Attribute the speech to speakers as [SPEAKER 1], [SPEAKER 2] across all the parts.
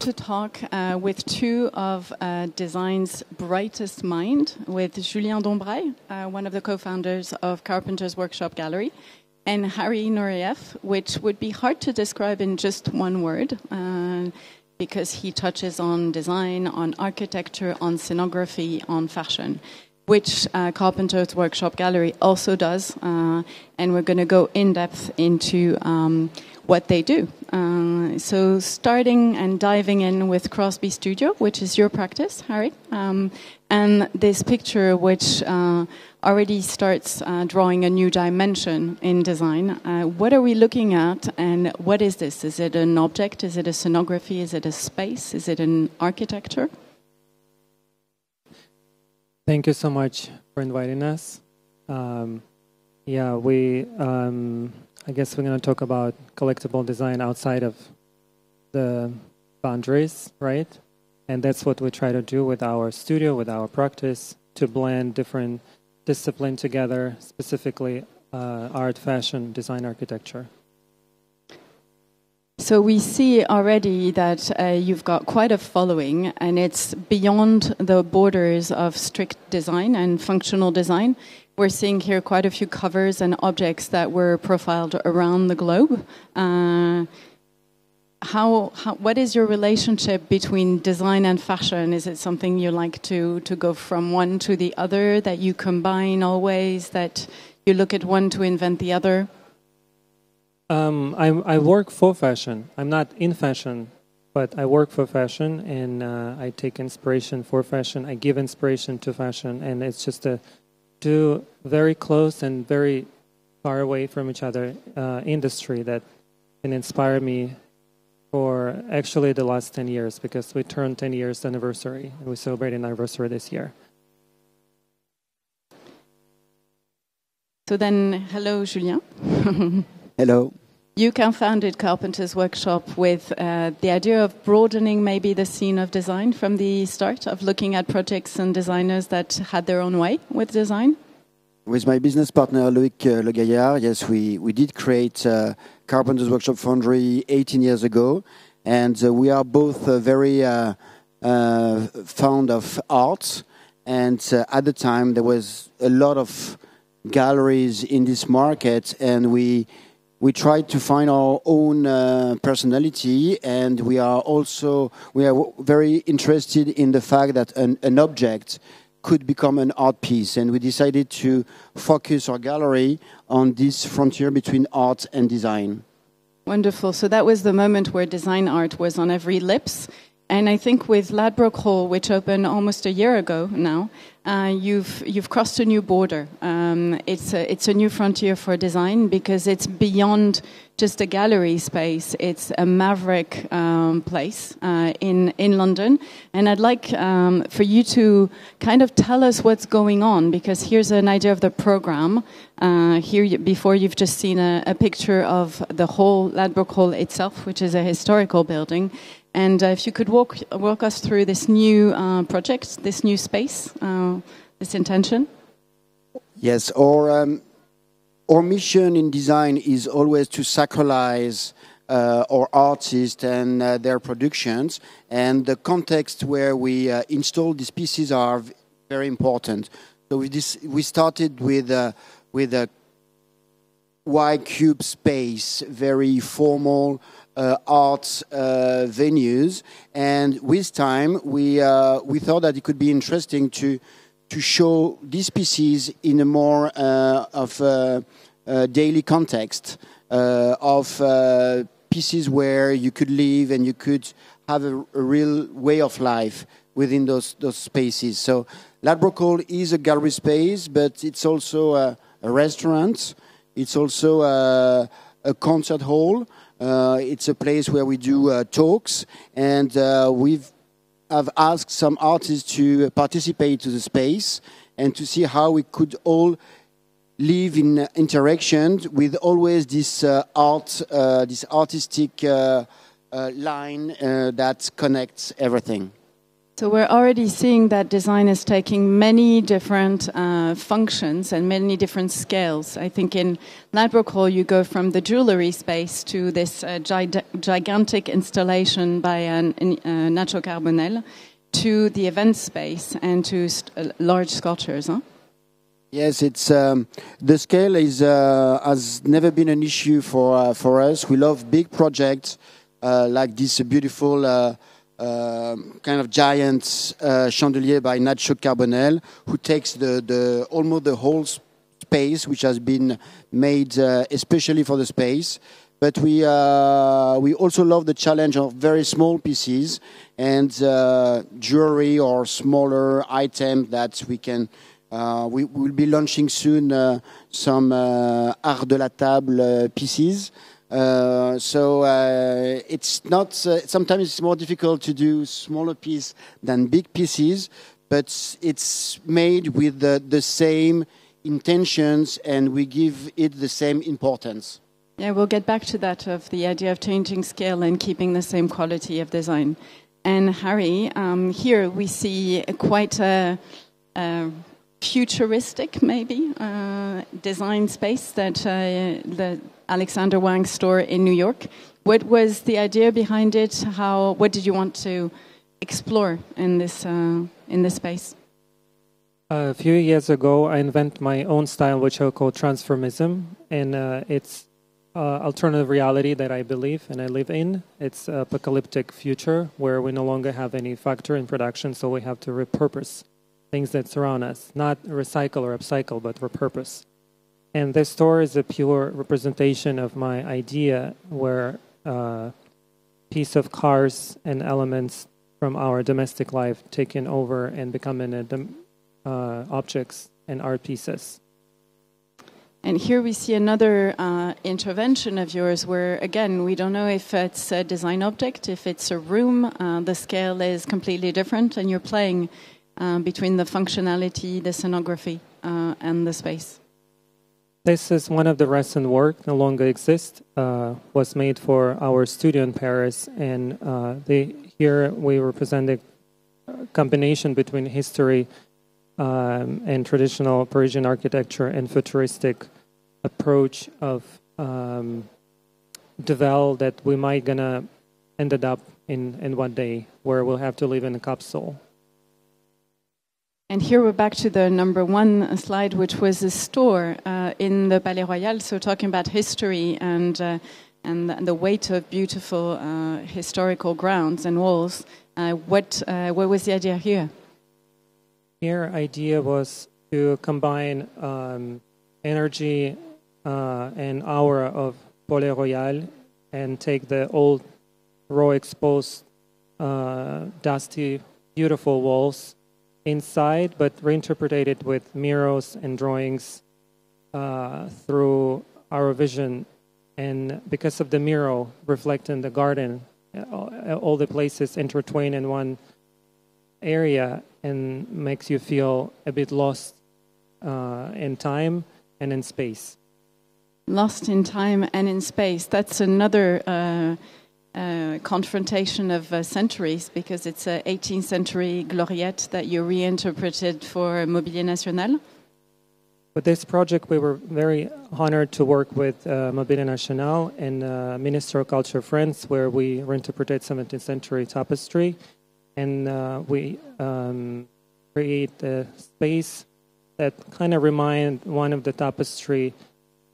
[SPEAKER 1] to talk uh, with two of uh, design's brightest mind, with Julien Lombrail, uh, one of the co-founders of Carpenter's Workshop Gallery, and Harry Nuriev, which would be hard to describe in just one word, uh, because he touches on design, on architecture, on scenography, on fashion which uh, Carpenter's Workshop Gallery also does. Uh, and we're going to go in depth into um, what they do. Uh, so, starting and diving in with Crosby Studio, which is your practice, Harry, um, and this picture, which uh, already starts uh, drawing a new dimension in design. Uh, what are we looking at, and what is this? Is it an object? Is it a scenography? Is it a space? Is it an architecture?
[SPEAKER 2] Thank you so much for inviting us. Um, yeah, we. Um, I guess we're going to talk about collectible design outside of the boundaries, right? And that's what we try to do with our studio, with our practice, to blend different disciplines together, specifically uh, art, fashion, design, architecture.
[SPEAKER 1] So we see already that uh, you've got quite a following, and it's beyond the borders of strict design and functional design. We're seeing here quite a few covers and objects that were profiled around the globe. Uh, how, how, what is your relationship between design and fashion? Is it something you like to, to go from one to the other, that you combine always, that you look at one to invent the other?
[SPEAKER 2] Um, I, I work for fashion. I'm not in fashion, but I work for fashion, and uh, I take inspiration for fashion. I give inspiration to fashion, and it's just a two very close and very far away from each other uh, industry that can inspire me for actually the last 10 years because we turned 10 years anniversary and we celebrate an anniversary this year.
[SPEAKER 1] So then, hello, Julien.
[SPEAKER 3] hello.
[SPEAKER 1] You co-founded Carpenter's Workshop with uh, the idea of broadening maybe the scene of design from the start, of looking at projects and designers that had their own way with design.
[SPEAKER 3] With my business partner Loic uh, Le Gaillard, yes, we, we did create uh, Carpenter's Workshop Foundry 18 years ago, and uh, we are both uh, very uh, uh, fond of art. And at the time, there was a lot of galleries in this market, and we we try to find our own uh, personality and we are also we are very interested in the fact that an, an, object could become an art piece. And we decided to focus our gallery on this frontier between art and design.
[SPEAKER 1] Wonderful. So that was the moment where design art was on every lips and I think with Ladbroke Hall, which opened almost a year ago now, uh, you've you've crossed a new border. Um, it's a, it's a new frontier for design because it's beyond just a gallery space. It's a maverick um, place uh, in in London, and I'd like um, for you to kind of tell us what's going on because here's an idea of the program. Uh, here, you, before you've just seen a, a picture of the whole Ladbroke Hall itself, which is a historical building and uh, if you could walk, walk us through this new uh, project, this new space, uh, this intention.
[SPEAKER 3] Yes, our, um, our mission in design is always to sacralize uh, our artists and uh, their productions, and the context where we uh, install these pieces are very important. So we, we started with, with Y cube space, very formal uh, art uh, venues. And with time, we uh, we thought that it could be interesting to to show these pieces in a more uh, of a, a daily context uh, of uh, pieces where you could live and you could have a, a real way of life within those those spaces. So Ladbroke is a gallery space, but it's also a, a restaurant. It's also a, a concert hall. Uh, it's a place where we do uh, talks, and uh, we've have asked some artists to participate to the space and to see how we could all live in interaction with always this uh, art, uh, this artistic uh, line that connects everything.
[SPEAKER 1] So we're already seeing that design is taking many different uh, functions and many different scales. I think in Ladbroke Hall you go from the jewelry space to this uh, gi- gigantic installation by an, uh, Nacho Carbonell to the event space and to st- uh, large sculptures. Huh?
[SPEAKER 3] Yes, it's um, the scale is uh, has never been an issue for uh, for us. We love big projects like this beautiful kind of giant uh, chandelier by Nacho Carbonell, who takes the, the almost the whole space, which has been made especially for the space. But we we also love the challenge of very small pieces and jewelry or smaller items that we can uh, we will be launching soon uh, some uh, art de la table pieces. Uh, so uh, it's not. Uh, sometimes it's more difficult to do smaller pieces than big pieces, but it's made with the, the same intentions, and we give it the same importance.
[SPEAKER 1] Yeah, we'll get back to that of the idea of changing scale and keeping the same quality of design. And Harry, um, here we see quite a, a futuristic, maybe, uh, design space that uh, the Alexander Wang store in New York. What was the idea behind it? How? What did you want to explore in this uh, in this space?
[SPEAKER 2] A few years ago, I invented my own style, which I call transformism, and uh, it's uh, alternative reality that I believe and I live in. It's apocalyptic future where we no longer have any factory in production, so we have to repurpose things that surround us, not recycle or upcycle, but repurpose. And this store is a pure representation of my idea where uh, piece of cars and elements from our domestic life taken over and becoming uh, objects and art pieces.
[SPEAKER 1] And here we see another uh, intervention of yours where, again, we don't know if it's a design object, if it's a room, uh, the scale is completely different, and you're playing uh, between the functionality, the scenography, uh, and the space.
[SPEAKER 2] This is one of the recent work, no longer exists, uh, was made for our studio in Paris, and uh, here we represent a combination between history um, and traditional Parisian architecture and futuristic approach of um, Devel that we might gonna ended up in, in one day, where we'll have to live in a capsule.
[SPEAKER 1] And here we're back to the number one slide, which was a store uh, in the Palais Royal. So talking about history and uh, and the weight of beautiful uh, historical grounds and walls. Uh, what uh, what was the idea here?
[SPEAKER 2] Here, idea was to combine um, energy uh, and aura of Palais Royal and take the old, raw, exposed, dusty, beautiful walls inside, but reinterpreted with murals and drawings uh, through our vision. And because of the mural reflecting the garden, uh, all the places intertwine in one area and makes you feel a bit lost uh, in time and in space.
[SPEAKER 1] Lost in time and in space. That's another uh, uh, confrontation of uh, centuries because it's an 18th century gloriette that you reinterpreted for Mobilier National.
[SPEAKER 2] With this project, we were very honored to work with uh, Mobilier National and uh, Minister of Culture of France, where we reinterpreted 17th century tapestry, and uh, we um, create a space that kind of remind one of the tapestry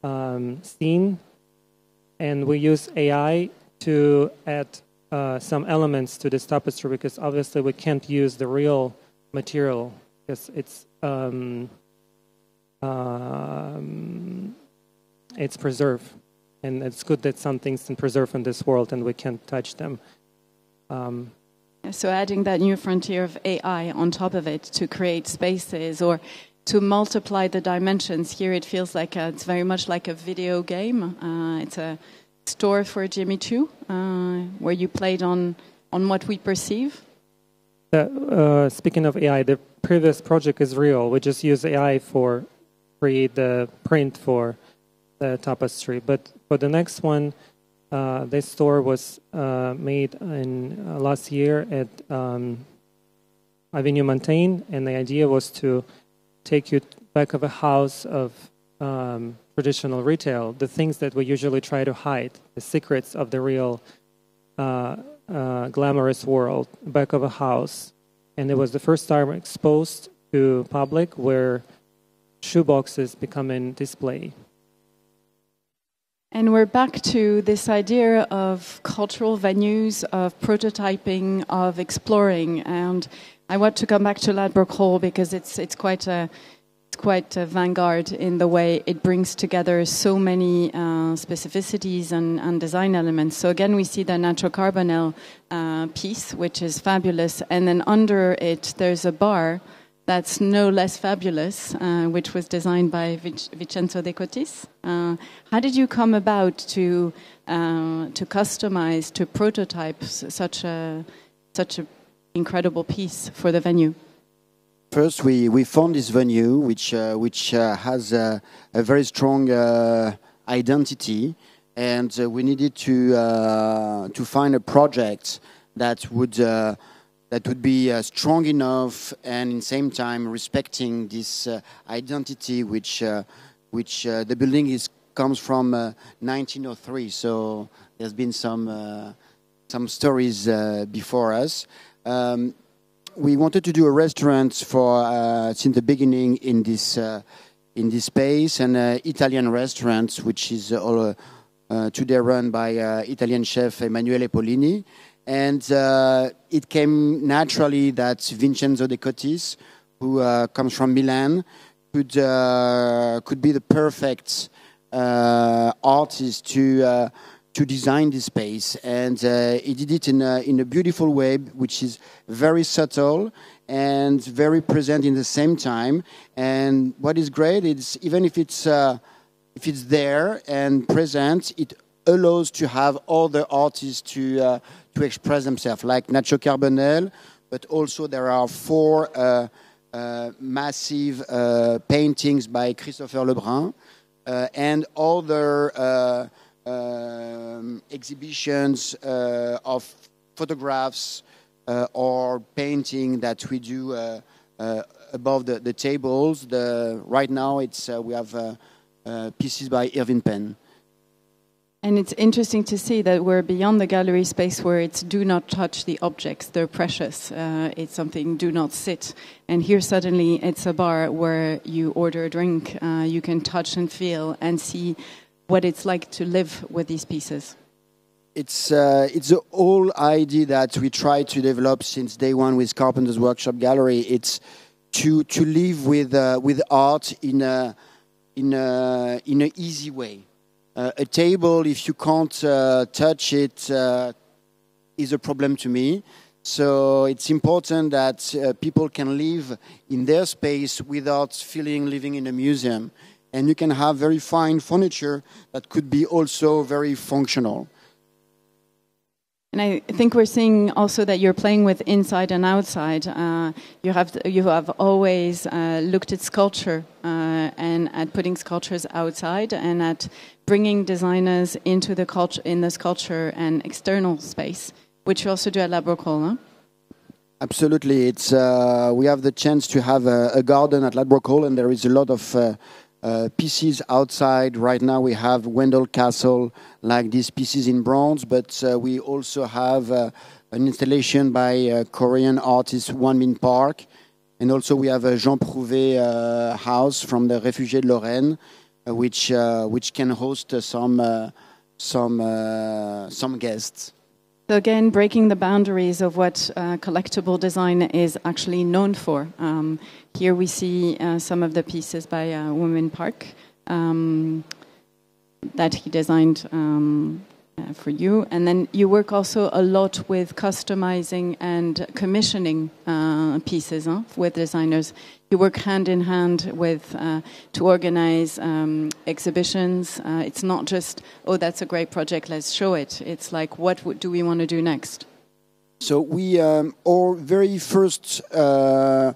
[SPEAKER 2] um, scene, and we use AI to add uh, some elements to this tapestry because obviously we can't use the real material because it's um, um, it's preserved and it's good that some things can preserve in this world and we can't touch them. Um,
[SPEAKER 1] so adding that new frontier of AI on top of it to create spaces or to multiply the dimensions. Here it feels like a, it's very much like a video game. Uh, it's a store for Jimmy Choo, uh, where you played on on what we perceive?
[SPEAKER 2] Uh, uh, speaking of AI, the previous project is real. We just use AI for create the print for the tapestry. But for the next one, uh, this store was uh, made in uh, last year at um, Avenue Montaigne, and the idea was to take you back of a house of um, traditional retail, the things that we usually try to hide, the secrets of the real uh, uh, glamorous world, back of a house. And it was the first time exposed to public where shoeboxes become in display.
[SPEAKER 1] And we're back to this idea of cultural venues, of prototyping, of exploring. And I want to come back to Ladbroke Hall because it's it's quite a quite a vanguard in the way it brings together so many uh, specificities and, and, design elements. So again, we see the Nacho Carbonell uh, piece, which is fabulous, and then under it there's a bar that's no less fabulous, uh, which was designed by Vic- Vincenzo De Cotiis. Uh, how did you come about to uh, to customize, to prototype such a such an incredible piece for the venue?
[SPEAKER 3] First, we, we found this venue, which uh, which uh, has a, a, very strong uh, identity, and we needed to to find a project that would that would be uh, strong enough and in the same time respecting this uh, identity which uh, which the building is comes from 1903 uh, so there's been some some stories before us. Um, we wanted to do a restaurant for since the beginning in this in this space and Italian restaurant which is all today run by Italian chef Emanuele Polini, and uh, it came naturally that Vincenzo De Cotiis, who uh, comes from Milan, could uh, could be the perfect uh, artist to uh, to design this space, and uh, he did it in a, in a beautiful way, which is very subtle and very present in the same time. And what is great is even if it's if it's there and present, it allows to have other artists to to express themselves, like Nacho Carbonell, but also there are four uh, uh, massive uh, paintings by Christopher Le Brun uh, and other uh, um, exhibitions uh, of photographs or painting that we do above the, the, tables. The, right now, it's we have pieces by Irving Penn.
[SPEAKER 1] And it's interesting to see that we're beyond the gallery space where it's do not touch the objects, they're precious. Uh, it's something do not sit. And here suddenly it's a bar where you order a drink, uh, you can touch and feel and see what it's like to live with these pieces.
[SPEAKER 3] It's, uh, it's the whole idea that we try to develop since day one with Carpenter's Workshop Gallery. It's to, to live with, uh, with art in a, in, a, in an easy way uh, a table, if you can't uh, touch it, uh, is a problem to me. So it's important that uh, people can live in their space without feeling living in a museum. And you can have very fine furniture that could be also very functional.
[SPEAKER 1] And I think we're seeing also that you're playing with inside and outside. Uh, you have you have always uh, looked at sculpture uh, and at putting sculptures outside and at bringing designers into the culture in the sculpture and external space, which you also do at Ladbroke Hall.
[SPEAKER 3] Absolutely, it's uh, we have the chance to have a, a garden at Ladbroke Hall, and there is a lot of uh, pieces outside. Right now, we have Wendell Castle, like these pieces in bronze, but uh, we also have uh, an installation by uh, Korean artist Wonmin Park, and also we have a Jean Prouvé uh, house from the Réfugiés de Lorraine, which which can host some some some guests.
[SPEAKER 1] So again, breaking the boundaries of what uh, collectible design is actually known for. Um, here we see uh, some of the pieces by uh, Won Park um, that he designed um, for you. And then you work also a lot with customizing and commissioning uh, pieces huh, with designers. You work hand in hand with uh, to organize um, exhibitions. Uh, it's not just oh that's a great project, let's show it. It's like what do we want to do next?
[SPEAKER 3] So we um, our very first. Uh,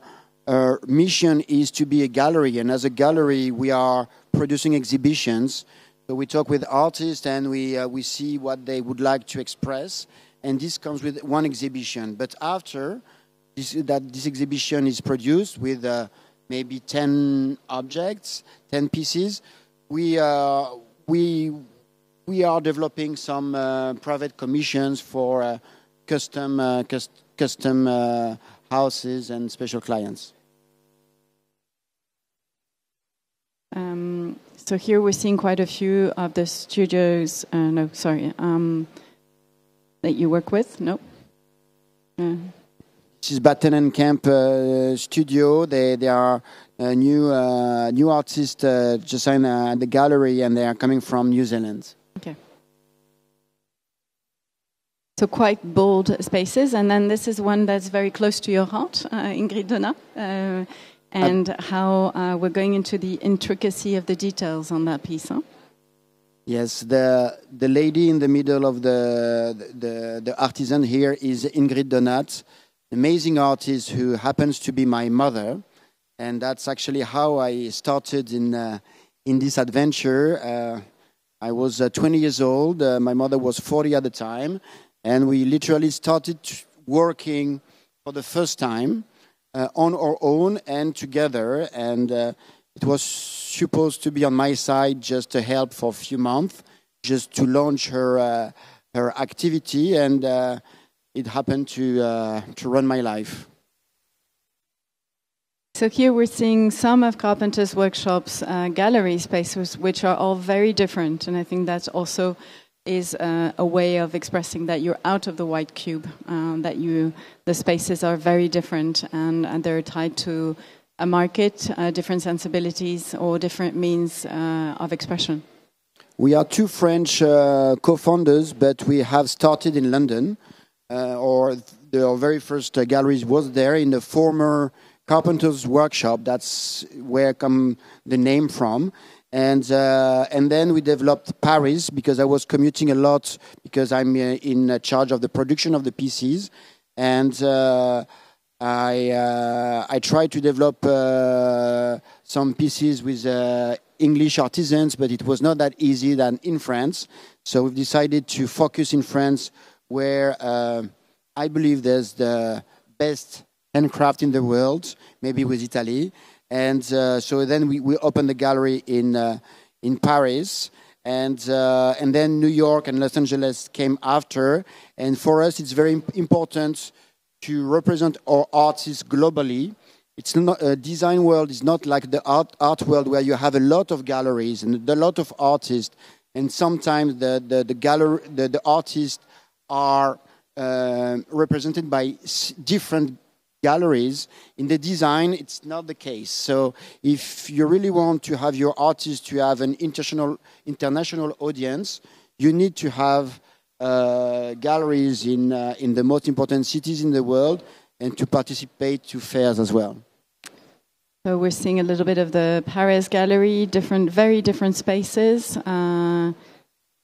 [SPEAKER 3] mission is to be a gallery, and as a gallery, we are producing exhibitions so we talk with artists and we, uh, we see what they would like to express. And this comes with one exhibition. But after this, that this exhibition is produced with uh, maybe 10 objects, 10 pieces. We, uh, we, we are developing some uh, private commissions for uh, custom, uh, cust- custom houses and special clients.
[SPEAKER 1] Um, so here we're seeing quite a few of the studios. Uh, no, sorry, um, that you work with. No. Uh,
[SPEAKER 3] This is Batten and Camp uh, Studio. They they are uh, new uh, new artists uh, just signed uh, at the gallery, and they are coming from New Zealand. Okay.
[SPEAKER 1] So quite bold spaces, and then this is one that's very close to your heart, uh, Ingrid Donat, and how uh, we're going into the intricacy of the details on that piece. Huh?
[SPEAKER 3] Yes, the the lady in the middle of the the, the artisan here is Ingrid Donat, amazing artist who happens to be my mother, and that's actually how I started in uh, in this adventure. Uh, I was uh, 20 years old. Uh, my mother was 40 at the time, and we literally started working for the first time on our own and together. And uh, it was supposed to be on my side just to help for a few months, just to launch her uh, her activity, and uh, it happened to uh, to run my life.
[SPEAKER 1] So here we're seeing some of Carpenter's workshops uh, gallery spaces, which are all very different, and I think that's also is uh, a way of expressing that you're out of the white cube, um, that you the spaces are very different and, and they're tied to a market, uh, different sensibilities, or different means uh, of expression.
[SPEAKER 3] We are two French uh, co-founders, but we have started in London. Or the very first galleries was there in the former carpenter's workshop. That's where come the name from. And uh, and then we developed Paris because I was commuting a lot because I'm uh, in charge of the production of the PCs, and uh, I uh, I tried to develop uh, some pieces with uh, English artisans, but it was not that easy than in France. So we've decided to focus in France, where I believe there's the best handcraft in the world, maybe with Italy. And uh, so then we, we opened the gallery in uh, in Paris, and uh, and then New York and Los Angeles came after. And for us, it's very important to represent our artists globally. It's not a design world is not like the art art world where you have a lot of galleries and a lot of artists, and sometimes the the, the gallery the, the artists are uh, represented by different galleries. In the design, it's not the case. So if you really want to have your artist to have an international international audience, you need to have uh, galleries in uh, in the most important cities in the world and to participate to fairs as well.
[SPEAKER 1] So we're seeing a little bit of the Paris gallery, different, very different spaces. Uh,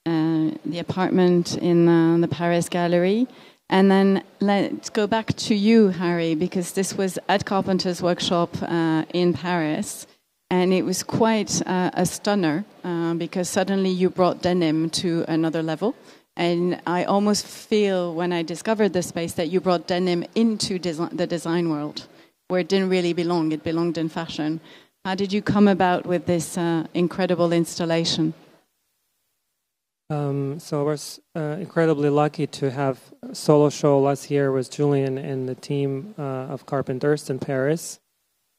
[SPEAKER 1] uh, the apartment in uh, the Paris gallery. And then let's go back to you, Harry, because this was at Carpenter's workshop uh, in Paris. And it was quite uh, a stunner uh, because suddenly you brought denim to another level. And I almost feel when I discovered the space that you brought denim into the design world, where it didn't really belong, it belonged in fashion. How did you come about with this uh, incredible installation?
[SPEAKER 2] Um, so I was uh, incredibly lucky to have a solo show last year with Julien and the team uh, of Carpenters in Paris,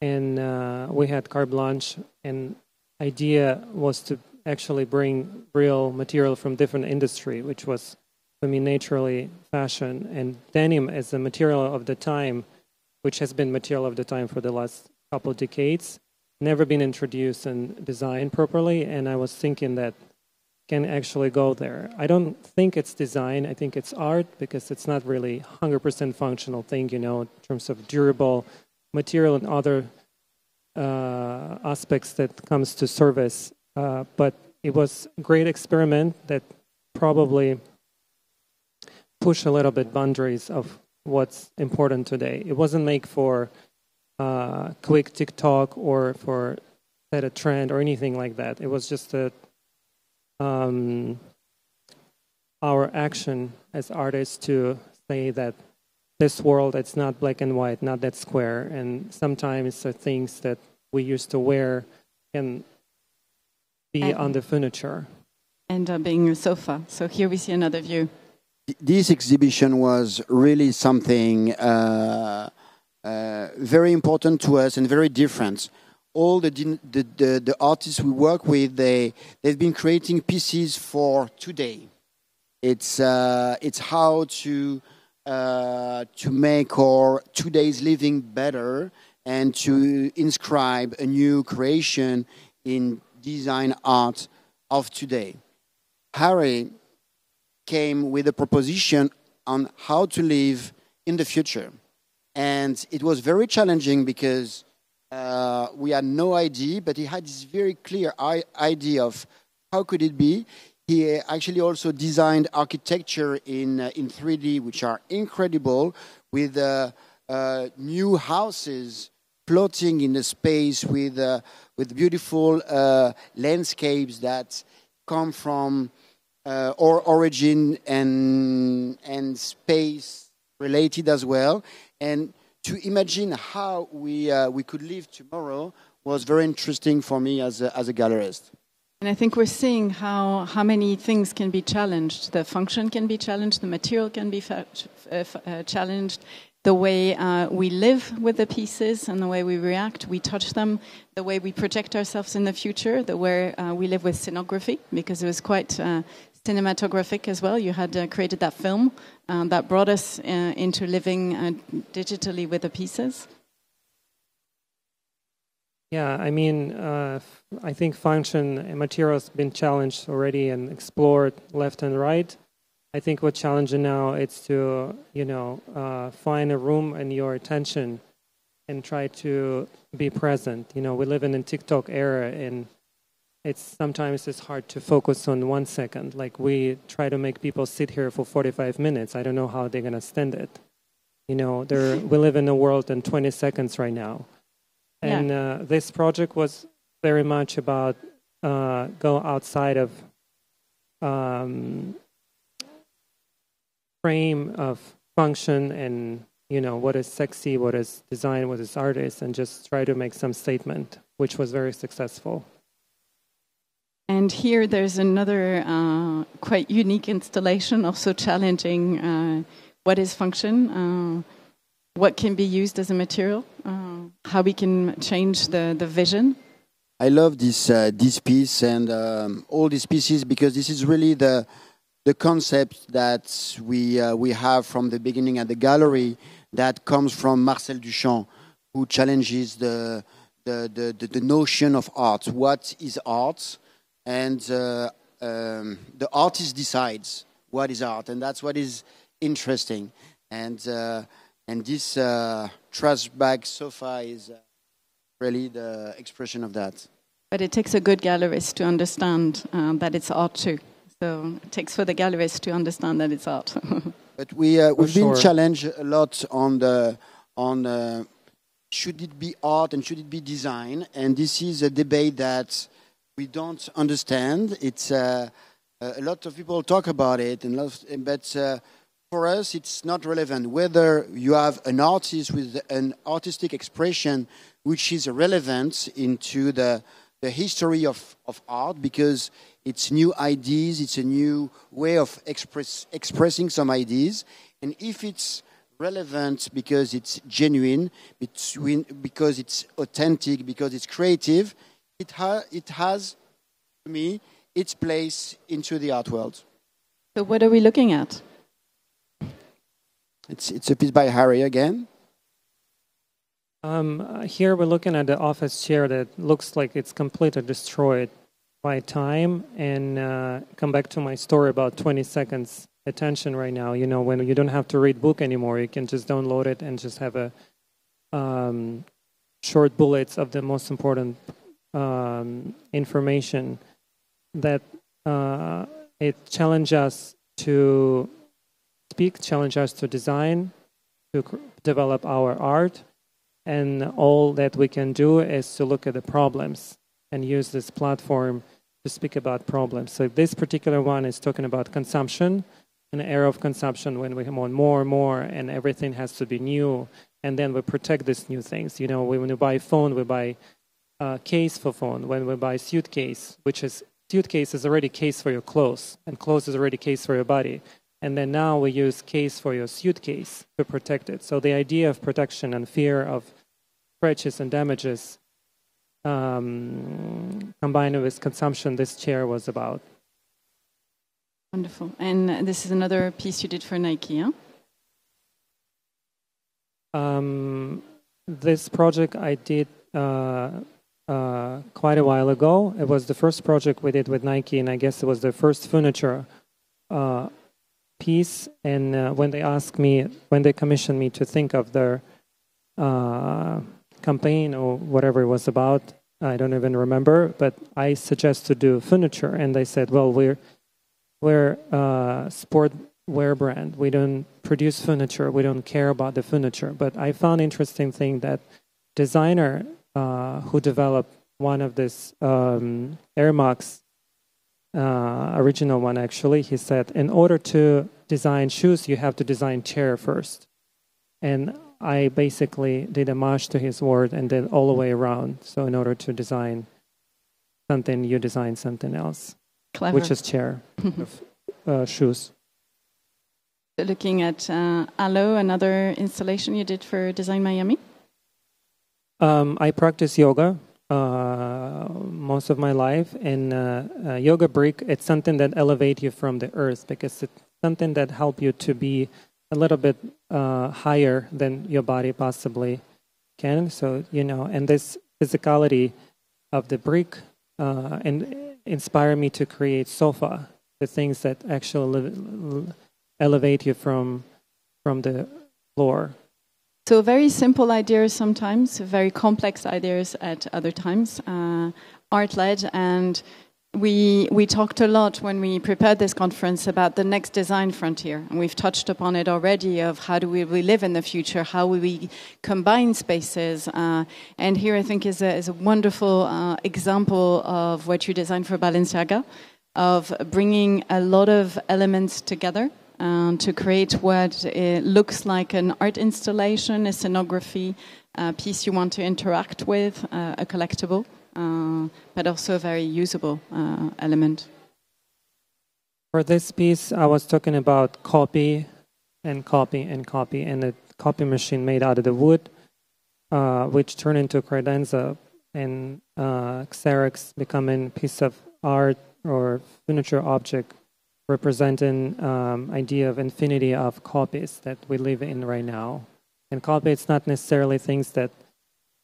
[SPEAKER 2] and uh, we had carte blanche. And idea was to actually bring real material from different industry, which was for me naturally fashion and denim as a material of the time, which has been material of the time for the last couple of decades, never been introduced and designed properly. And I was thinking that can actually go there. I don't think it's design. I think it's art because it's not really 100% functional thing, you know, in terms of durable material and other uh, aspects that comes to service. Uh, but it was a great experiment that probably push a little bit boundaries of what's important today. It wasn't made for uh, quick TikTok or for set a trend or anything like that. It was just a um, our action as artists to say that this world it's not black and white, not that square, and sometimes the things that we used to wear can be
[SPEAKER 1] And-
[SPEAKER 2] on the furniture.
[SPEAKER 1] and uh, being a sofa. So here we see another view.
[SPEAKER 3] this exhibition was really something uh, uh, very important to us and very different. All the, the, the, the artists we work with, they, they've been creating pieces for today. It's, uh, it's how to, uh, to make our today's living better and to inscribe a new creation in design art of today. Harry came with a proposition on how to live in the future. And it was very challenging because uh, we had no idea, but he had this very clear idea of how could it be. He actually also designed architecture in, uh, in 3D, which are incredible, with uh, uh, new houses floating in the space with, uh, with beautiful uh, landscapes that come from or origin and and space related as well. And to imagine how we uh, we could live tomorrow was very interesting for me as a, as a gallerist.
[SPEAKER 1] And I think we're seeing how, how many things can be challenged. The function can be challenged, the material can be fa- uh, f- uh, challenged, the way uh, we live with the pieces and the way we react, we touch them, the way we project ourselves in the future, the way uh, we live with scenography, because it was quite uh, cinematographic as well. You had uh, created that film um, that brought us uh, into living uh, digitally with the pieces.
[SPEAKER 2] Yeah, I mean, uh, I think function and materials been challenged already and explored left and right. I think what's challenging now is to you know uh, find a room in your attention and try to be present. You know, we live in a TikTok era, and it's sometimes it's hard to focus on one second. Like we try to make people sit here for 45 minutes. I don't know how they're gonna stand it. You know, there we live in a world in 20 seconds right now.
[SPEAKER 1] Yeah.
[SPEAKER 2] And uh, this project was very much about uh, go outside of um, frame of function and you know what is sexy, what is design, what is artist, and just try to make some statement, which was very successful.
[SPEAKER 1] And here there's another uh, quite unique installation, also challenging uh, what is function, uh, what can be used as a material, uh, how we can change the, the vision.
[SPEAKER 3] I love this uh, this piece and um, all these pieces because this is really the the concept that we we have from the beginning at the gallery that comes from Marcel Duchamp, who challenges the the, the, the notion of art. What is art? And uh, um, the artist decides what is art, and that's what is interesting. And uh, and this uh, trash bag sofa is. Uh, really the expression of that.
[SPEAKER 1] But it takes a good gallerist to understand uh, that it's art too. So it takes for the gallerist to understand that it's art.
[SPEAKER 3] But we uh, we've been challenged a lot on the on uh, should it be art and should it be design, and this is a debate that we don't understand. It's uh, a lot of people talk about it, and of, but uh, for us, it's not relevant whether you have an artist with an artistic expression which is relevant into the the history of, of art because it's new ideas, it's a new way of express, expressing some ideas. And if it's relevant because it's genuine, between, because it's authentic, because it's creative, it, ha- it has, to me, its place into the art world.
[SPEAKER 1] so what are we looking at?
[SPEAKER 3] It's, it's a piece by Harry again.
[SPEAKER 2] Um, here we're looking at the office chair that looks like it's completely destroyed by time. And uh, come back to my story about 20 seconds attention right now. You know, when you don't have to read book anymore, you can just download it and just have a um, short bullets of the most important um, information that uh, it challenges us to speak, challenge us to design, to develop our art and all that we can do is to look at the problems and use this platform to speak about problems. So this particular one is talking about consumption, an era of consumption when we want more and more, and everything has to be new, and then we protect these new things. You know, when we buy a phone, we buy a case for phone. When we buy suitcase, which is suitcase is already case for your clothes, and clothes is already case for your body. And then now we use case for your suitcase to protect it. So the idea of protection and fear of scratches and damages um, combined with consumption, this chair was about.
[SPEAKER 1] Wonderful. And this is another piece you did for Nike, huh?
[SPEAKER 2] Um, this project I did uh, uh, quite a while ago. It was the first project we did with Nike, and I guess it was the first furniture uh, piece. And uh, when they asked me, when they commissioned me to think of their uh, campaign or whatever it was about, I don't even remember. But I suggest to do furniture, and they said, "Well, we're we're a sport wear brand. We don't produce furniture. We don't care about the furniture." But I found interesting thing that designer uh, who developed one of this um, Air Max uh, original one actually he said in order to design shoes you have to design chair first and i basically did a mash to his word and then all the way around so in order to design something you design something else
[SPEAKER 1] Clever.
[SPEAKER 2] which is chair of uh, shoes
[SPEAKER 1] Looking at uh, Alo, another installation you did for Design Miami.
[SPEAKER 2] Um, I practice yoga uh, most of my life, and uh, uh, yoga brick. It's something that elevate you from the earth because it's something that help you to be a little bit uh, higher than your body possibly can. So you know, and this physicality of the brick uh, and inspire me to create sofa, the things that actually elevate you from from the floor.
[SPEAKER 1] So very simple ideas sometimes, very complex ideas at other times, uh, art-led, and we we talked a lot when we prepared this conference about the next design frontier, and we've touched upon it already. Of how do we, live in the future? How will we combine spaces? Uh, and here, I think, is a, is a wonderful uh, example of what you designed for Balenciaga, of bringing a lot of elements together um, to create what looks like an art installation, a scenography, a piece you want to interact with, uh, a collectible, uh, but also a very usable uh, element.
[SPEAKER 2] For this piece, I was talking about copy and copy and copy, and a copy machine made out of the wood, which turned into a credenza and uh, Xerox becoming a piece of art or furniture object representing um, idea of infinity of copies that we live in right now. And copy it's not necessarily things that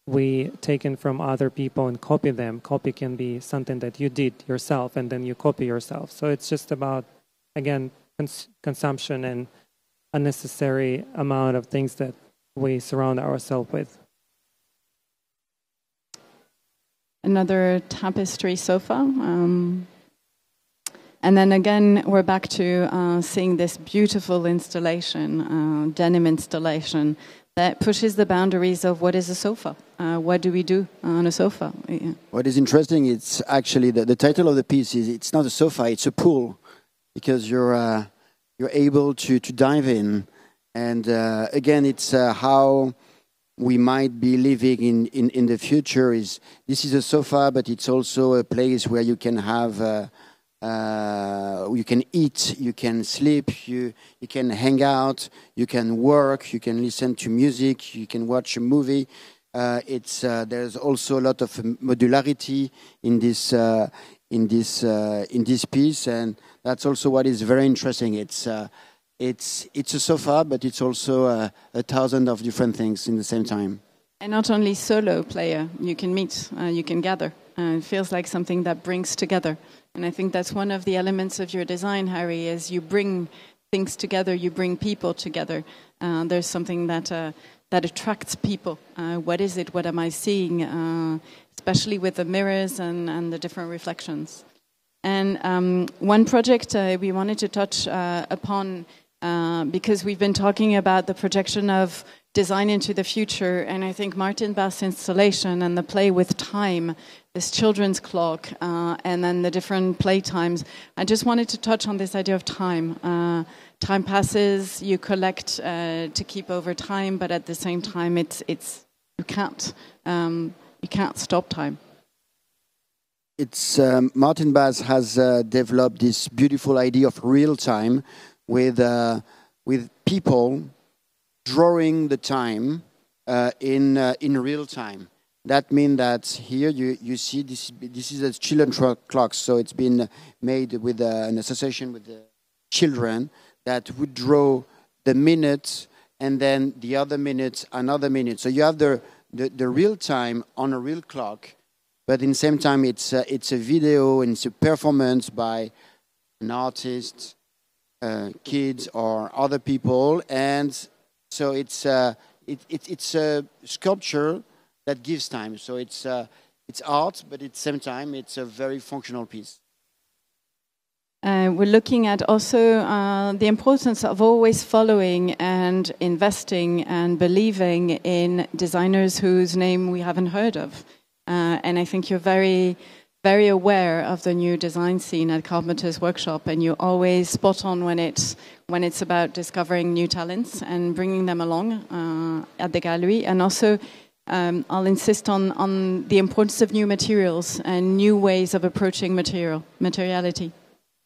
[SPEAKER 2] we taken from other people and copy them. Copy can be something that you did yourself and then you copy yourself. So it's just about again cons- consumption and unnecessary amount of things that we surround ourselves with.
[SPEAKER 1] Another tapestry sofa. Um, and then again, we're back to uh, seeing this beautiful installation, uh, denim installation, that pushes the boundaries of what is a sofa. Uh, what do we do on a sofa? Yeah.
[SPEAKER 3] What is interesting, it's actually the, the title of the piece is it's not a sofa, it's a pool, because you're uh, you're able to to dive in, and uh, again, it's uh, how we might be living in, in, in the future. Is this is a sofa, but it's also a place where you can have uh, you can eat, you can sleep, you, you can hang out, you can work, you can listen to music, you can watch a movie. Uh, it's, uh, there's also a lot of modularity in this, uh, in, this, uh, in this piece, and that's also what is very interesting. It's, uh, it's, it's a sofa, but it's also a thousand of different things in the same time.
[SPEAKER 1] And not only solo player, you can meet, you can gather. it feels like something that brings together. And I think that's one of the elements of your design, Harry, is you bring things together, you bring people together. Uh, there's something that uh, that attracts people. Uh, what is it? What am I seeing? Uh, especially with the mirrors and, and the different reflections. And um, one project uh, we wanted to touch uh, upon because we've been talking about the projection of design into the future. And I think Maarten Baas' installation and the play with time, this children's clock, uh, and then the different play times. I just wanted to touch on this idea of time. Uh, time passes, you collect uh, to keep over time, but at the same time, it's it's you can't um, you can't stop time.
[SPEAKER 3] It's um, Maarten Baas has uh, developed this beautiful idea of real time with uh, with people drawing the time uh, in uh, in real time. That means that here you, you see this this is a children clock, so it's been made with uh, an association with the children that would draw the minutes and then the other minutes another minute. So you have the the, the real time on a real clock but in the same time, it's a, it's a video and it's a performance by an artist, uh, kids, or other people, and so it's uh, it, it, it's a sculpture that gives time. So it's uh, it's art, but at the same time, it's a very functional piece.
[SPEAKER 1] Uh, we're looking at also uh, the importance of always following and investing and believing in designers whose name we haven't heard of. Uh, and I think you're very, very aware of the new design scene at Carpenter's Workshop, and you're always spot on when it's when it's about discovering new talents and bringing them along uh, at the gallery. And also, um, I'll insist on on the importance of new materials and new ways of approaching material materiality.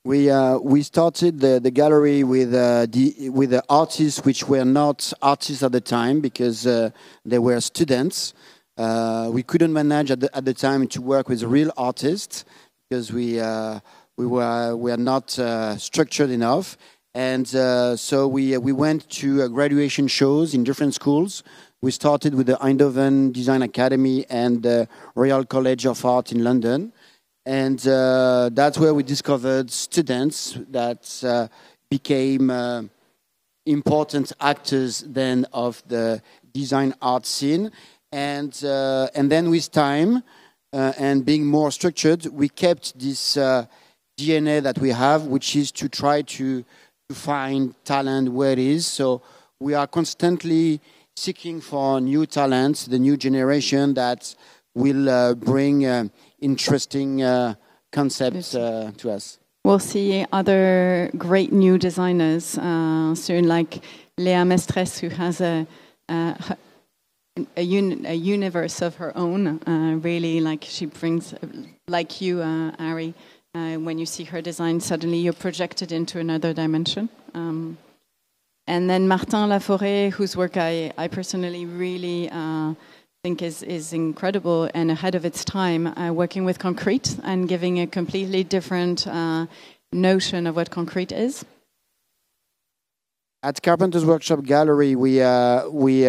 [SPEAKER 3] We uh, we started the, the gallery with uh, the with the artists which were not artists at the time because uh, they were students. Uh, we couldn't manage at the, at the time to work with real artists because we uh, we were we are not uh, structured enough, and uh, so we we went to uh, graduation shows in different schools. We started with the Eindhoven Design Academy and the Royal College of Art in London, and uh, that's where we discovered students that became important actors then of the design art scene and uh, and then with time uh, and being more structured, we kept this uh, DNA that we have, which is to try to to find talent where it is. So we are constantly seeking for new talents, the new generation that will uh, bring uh, interesting uh, concepts to us.
[SPEAKER 1] We'll see other great new designers soon, like Léa Mestres, who has a, a, un, a universe of her own. Uh, really, like she brings, like you, uh, Ari. Uh, when you see her design, suddenly you're projected into another dimension. Um, and then Martin Laforêt, whose work I, I personally really uh, think is, is incredible and ahead of its time, uh, working with concrete and giving a completely different uh, notion of what concrete is.
[SPEAKER 3] At Carpenter's Workshop Gallery, we we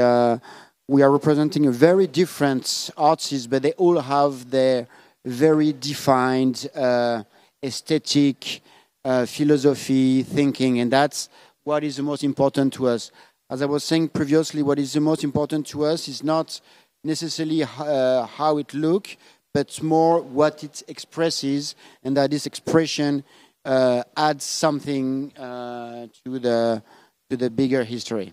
[SPEAKER 3] we are representing a very different artists, but they all have their very defined uh, aesthetic uh, philosophy, thinking, and that's what is the most important to us. As I was saying previously, what is the most important to us is not necessarily uh, how it looks, but more what it expresses, and that this expression uh, adds something uh, to the to the bigger history.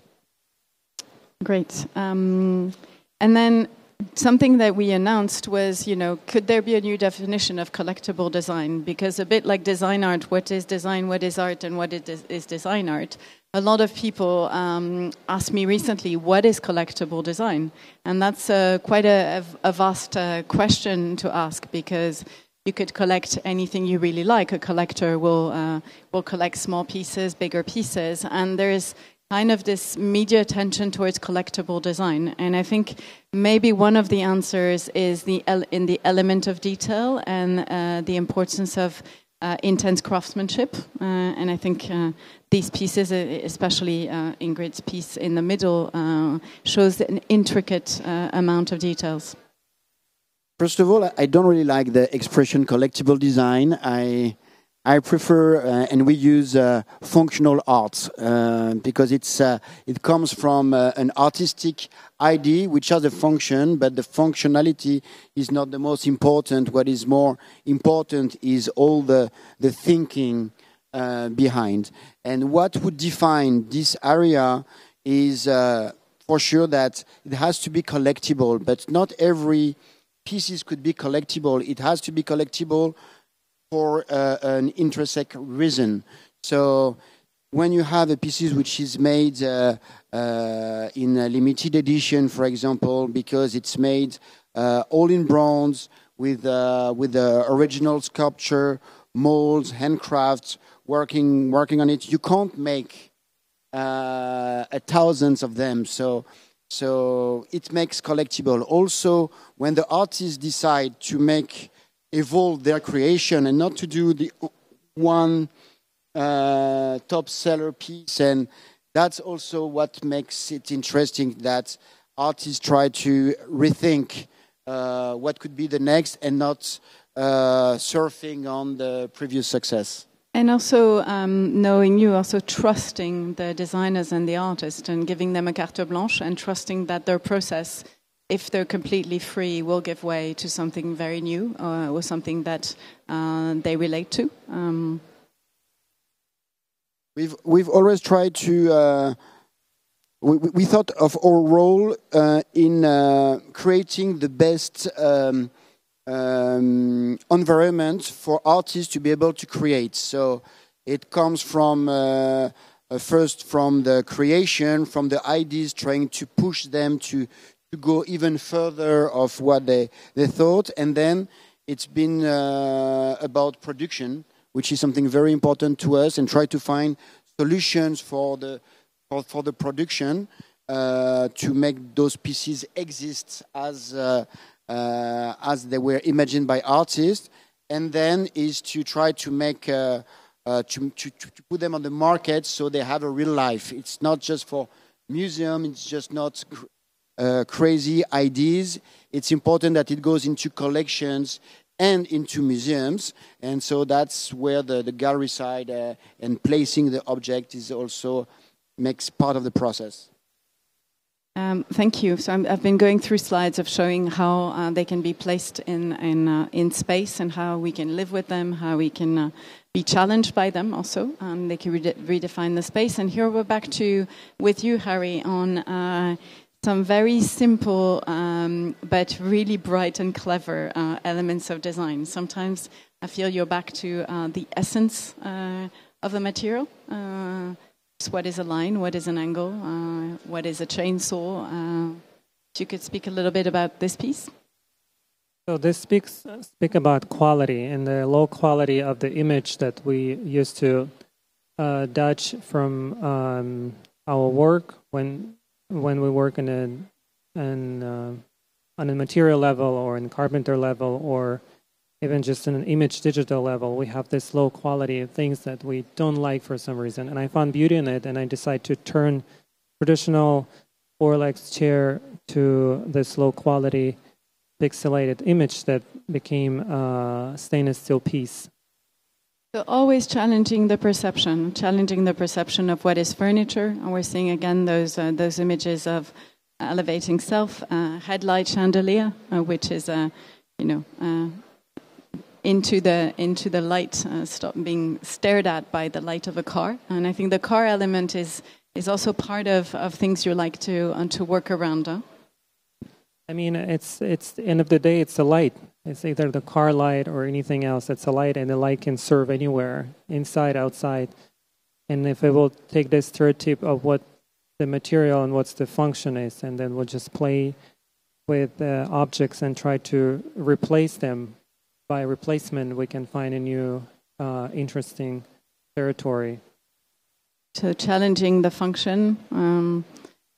[SPEAKER 1] Great. Um, and then something that we announced was, you know, could there be a new definition of collectible design? Because a bit like design art, what is design, what is art, and what is design art? A lot of people um, asked me recently, what is collectible design? And that's uh, quite a, a vast uh, question to ask because you could collect anything you really like. A collector will uh, will collect small pieces, bigger pieces, and there's kind of this media attention towards collectible design. And I think maybe one of the answers is the in the element of detail and uh, the importance of uh, intense craftsmanship. Uh, and I think uh, these pieces, uh, especially uh, Ingrid's piece in the middle, shows an intricate amount of details.
[SPEAKER 3] First of all, I don't really like the expression collectible design. I I prefer, uh, and we use uh, functional art uh, because it's uh, it comes from uh, an artistic idea which has a function, but the functionality is not the most important. What is more important is all the the thinking uh, behind. And what would define this area is for sure that it has to be collectible, but not every pieces could be collectible. It has to be collectible for uh, an intrinsic reason. So when you have a piece which is made uh, uh, in a limited edition, for example, because it's made uh, all in bronze with uh, with the original sculpture, molds, handcrafts, working working on it, you can't make uh, a thousands of them. So so it makes collectible. Also, when the artists decide to make evolve their creation and not to do the one uh, top seller piece, and that's also what makes it interesting that artists try to rethink uh, what could be the next and not uh, surfing on the previous success.
[SPEAKER 1] And also um, knowing you, also trusting the designers and the artists and giving them a carte blanche and trusting that their process, if they're completely free, will give way to something very new uh, or something that uh, they relate to. Um,
[SPEAKER 3] we've we've always tried to. Uh, we, we, thought of our role uh, in uh, creating the best. Um, um, environment for artists to be able to create. So it comes from uh, first from the creation, from the ideas, trying to push them to to go even further of what they they thought, and then it's been uh, about production, which is something very important to us, and try to find solutions for the for, for the production uh, to make those pieces exist as uh, uh, as they were imagined by artists, and then is to try to make uh, uh, to, to, to put them on the market so they have a real life. It's not just for museum. It's just not crazy ideas. It's important that it goes into collections and into museums, and so that's where the, the gallery side uh, and placing the object is also makes part of the process.
[SPEAKER 1] Um, thank you. So i have been going through slides of showing how uh, they can be placed in in, uh, in space and how we can live with them, how we can uh, be challenged by them also. Um, they can redefine the space. And here we're back to with you, Harry, on uh, some very simple um, but really bright and clever uh, elements of design. Sometimes I feel you're back to uh, the essence of the material what is a line, what is an angle, uh, what is a chainsaw. Uh, if you could speak a little bit about this piece.
[SPEAKER 2] So this speaks speak about quality and the low quality of the image that we used to uh, from um, our work when when we work in a in, uh, on a material level or in carpenter level or even just in an image digital level, we have this low quality of things that we don't like for some reason. And I found beauty in it, and I decided to turn traditional four legs chair to this low quality pixelated image that became a stainless steel piece.
[SPEAKER 1] So always challenging the perception, challenging the perception of what is furniture, and we're seeing again those uh, those images of elevating self, uh, headlight chandelier, uh, which is a you know uh, into the into the light, uh, stop being stared at by the light of a car. And I think the car element is is also part of, of things you like to uh, to work around. Huh?
[SPEAKER 2] I mean, it's it's the end of the day, it's the light. It's either the car light or anything else. It's a light, and the light can serve anywhere, inside, outside. And if I will take this third tip of what the material and what's the function is, and then we'll just play with objects and try to replace them by replacement, we can find a new, uh, interesting territory.
[SPEAKER 1] So, challenging the function, um,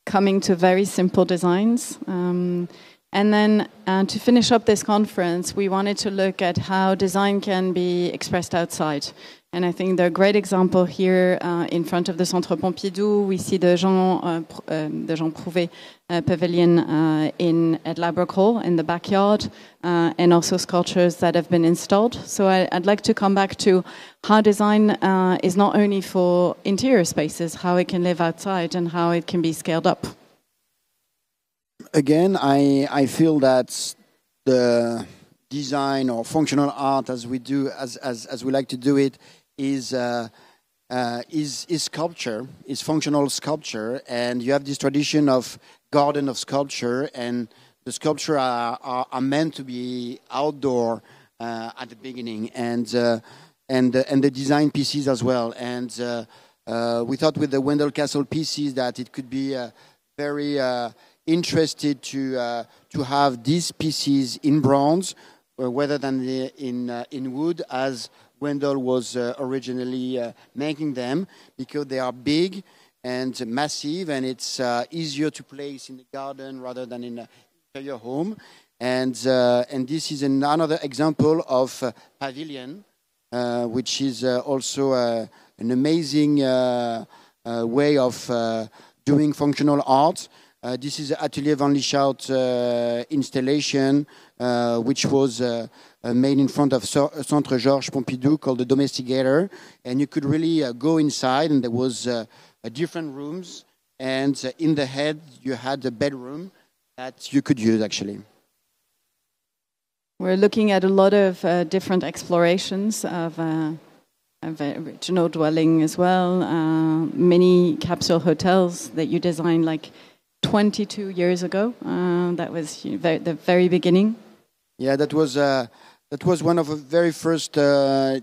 [SPEAKER 1] coming to very simple designs. Um, and then uh, to finish up this conference, we wanted to look at how design can be expressed outside. And I think the great example here uh, in front of the Centre Pompidou, we see the Jean, uh, uh, the Jean Prouvé uh, Pavilion uh, in, at Ladbroke Hall in the backyard, uh, and also sculptures that have been installed. So I, would like to come back to how design is not only for interior spaces, how it can live outside, and how it can be scaled up.
[SPEAKER 3] Again, I, I feel that the design or functional art as we do as, as, as we like to do it is uh, uh, is is sculpture is functional sculpture and you have this tradition of garden of sculpture, and the sculpture are, are, are meant to be outdoor uh, at the beginning, and uh, and uh, and the design pieces as well. And uh, we thought with the Wendell Castle pieces that it could be very interested to to have these pieces in bronze rather than in in wood as Wendell was originally making them because they are big and massive, and it's uh, easier to place in the garden rather than in your home. And, uh, and this is another example of uh, pavilion, uh, which is uh, also uh, an amazing uh, way of doing functional art. Uh, this is Atelier Van Lieshout uh, installation, uh, which was made in front of Centre Georges Pompidou called the Domesticator. And you could really go inside, and there was different rooms. And in the head, you had a bedroom that you could use actually.
[SPEAKER 1] We're looking at a lot of uh, different explorations of, uh, of original dwelling as well. Uh, many capsule hotels that you designed like 22 years ago. Uh, that was the very beginning.
[SPEAKER 3] Yeah, that was uh, that was one of the very first uh,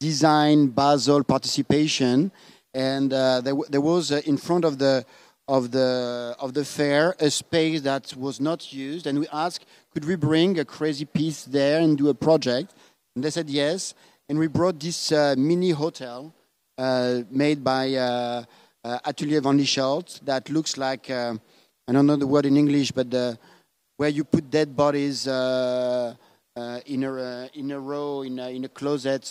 [SPEAKER 3] design Basel participation, and there, there was in front of the of the of the fair a space that was not used and we asked could we bring a crazy piece there and do a project and they said yes and we brought this uh, mini hotel uh, made by uh, uh Atelier Van Lieshout that looks like uh, I don't know the word in English but where you put dead bodies uh, in a in a row in a, in a closet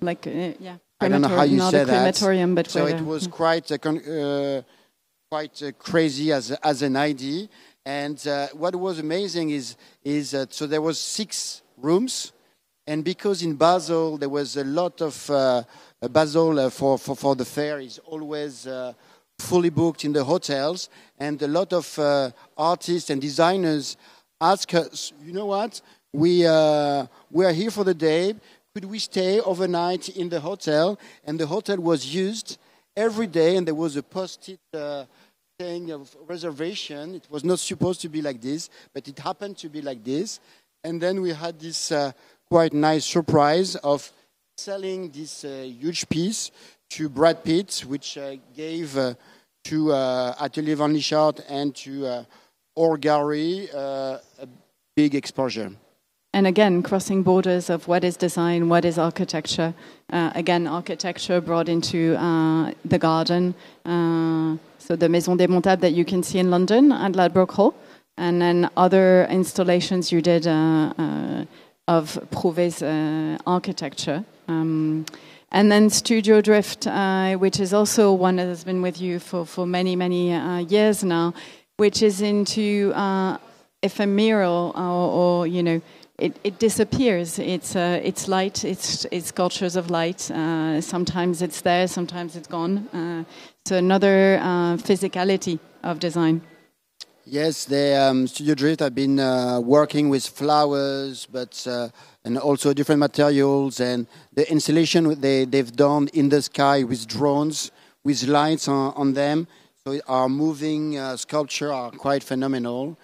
[SPEAKER 1] like yeah
[SPEAKER 3] I don't know how you say
[SPEAKER 1] a crematorium,
[SPEAKER 3] that.
[SPEAKER 1] But
[SPEAKER 3] so it was quite uh, quite uh, crazy as as an idea. And uh, what was amazing is is uh, so there was six rooms, and because in Basel there was a lot of uh, Basel uh, for, for for the fair is always fully booked in the hotels, and a lot of artists and designers ask us, you know what, we we are here for the day could we stay overnight in the hotel? And the hotel was used every day, and there was a post-it uh, saying of reservation. It was not supposed to be like this, but it happened to be like this. And then we had this uh, quite nice surprise of selling this uh, huge piece to Brad Pitt, which uh, gave uh, to uh, Atelier Van Lieshout and to Or Gallery a big exposure
[SPEAKER 1] and again, crossing borders of what is design, what is architecture. Again, architecture brought into the garden. So the Maison Démontable that you can see in London at Ladbroke Hall, and then other installations you did uh, uh, of Prouvé's uh, architecture. Um, and then Studio Drift, which is also one that has been with you for, for many, many years now, which is into ephemeral or, or you know, it, it disappears. It's uh, it's light. It's it's sculptures of light. Uh, sometimes it's there. Sometimes it's gone. Uh, so another uh, physicality of design.
[SPEAKER 3] Yes, the um, Studio Drift have been uh, working with flowers, but uh, and also different materials, and the installation they they've done in the sky with drones with lights on, on them. So our moving sculpture are quite phenomenal.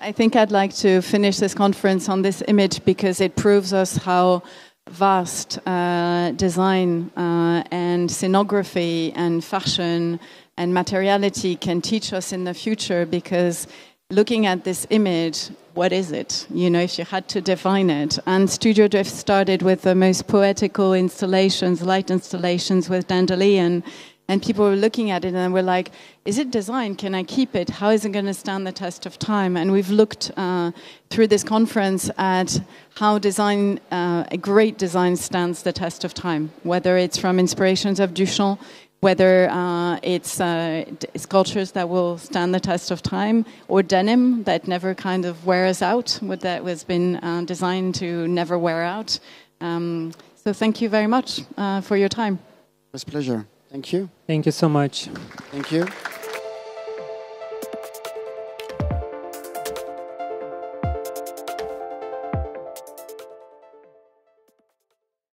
[SPEAKER 1] I think I'd like to finish this conference on this image because it proves us how vast uh, design uh, and scenography and fashion and materiality can teach us in the future because looking at this image what is it you know if you had to define it and studio drift started with the most poetical installations light installations with dandelion and people were looking at it and were like, is it design? Can I keep it? How is it going to stand the test of time? And we've looked uh, through this conference at how design, uh, a great design stands the test of time, whether it's from inspirations of Duchamp, whether uh, it's uh, sculptures that will stand the test of time, or denim that never kind of wears out, that has been uh, designed to never wear out. Um, so thank you very much uh, for your time.
[SPEAKER 3] It was a pleasure. Thank you.
[SPEAKER 2] Thank you so much.
[SPEAKER 3] Thank you.